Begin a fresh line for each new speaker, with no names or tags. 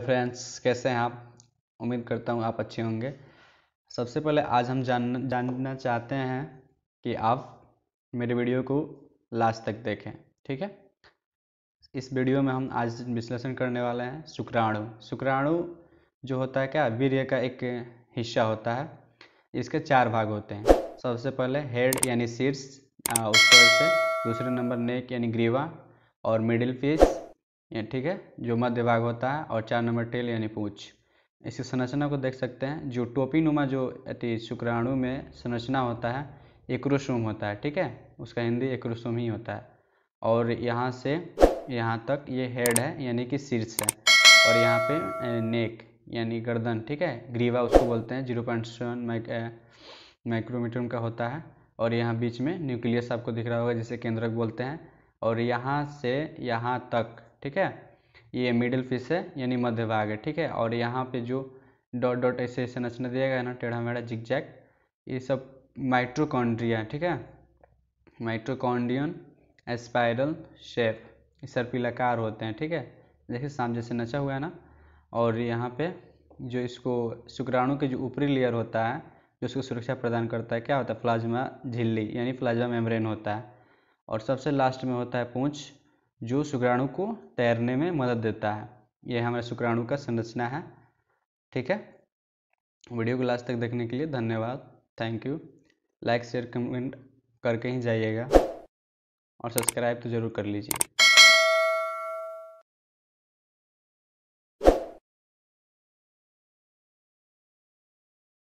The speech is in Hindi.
फ्रेंड्स कैसे हैं आप? उम्मीद करता हूँ आप अच्छे होंगे। सबसे पहले आज हम जान, जानना चाहते हैं कि आप मेरे वीडियो को लास्ट तक देखें, ठीक है? इस वीडियो में हम आज विश्लेषण करने वाले हैं शुक्राणु। शुक्राणु जो होता है क्या? वीर्य का एक हिस्सा होता है। इसके चार भाग होते हैं। सबसे पहले हेड यानी शीर्ष उस तरह से दूसरे नंबर नेक यानी ग्रीवा और मिडिल फ़ीस ये ठीक है, जो मध्य भाग होता है और चार नंबर टेल यानी पूछ। इसकी संरचना को देख सकते हैं, जो टोपी नुमा जो अति शुक्राणु में संरचना होता है, एक्रोसोम होता है, ठीक है? उसका हिंदी एक्रोसोम ही होता है। और यहाँ से, यहाँ तक ये हेड है, यानी कि शीर्ष है। और यहाँ पे नेक यानी गर्दन, ठीक है? ग्रीवा उसको बोलते हैं, ज़ीरो पॉइंट सेवन माइक्रोमीटर का होता है। और यहाँ बीच में न्यूक्लियस आपको दिख रहा होगा, जिसे केंद्रक बोलते हैं। और यहाँ से, यहाँ तक ठीक है? ये मिडिल फ़िश है, यानी मध्य भाग है, ठीक है? और यहाँ पे जो डॉट डॉट ऐसे ऐसे नचना दिया गया है ना टेढ़ा मेढ़ा जिक जैक ये सब माइट्रोकॉन्ड्रिया ठीक है? माइट्रोकॉन्ड्रियन स्पाइरल शेप सर्पिलाकार होते हैं, ठीक है? देखिए, साम जैसे नचा हुआ है ना? और यहाँ पे जो इसको, शुक्राणु के जो ऊपरी लेयर होता है, जो उसको सुरक्षा प्रदान करता है, क्या होता है? प्लाज्मा झिल्ली, यानी प्लाज्मा मेम्ब्रेन होता है। और सबसे लास्ट में होता है पूँछ जो शुक्राणु को तैरने में मदद देता है। यह हमारे शुक्राणु का संरचना है। ठीक है? वीडियो को लास्ट तक देखने के लिए धन्यवाद। Thank you like share comment करके ही जाइएगा। और सब्सक्राइब तो ज़रूर कर लीजिए।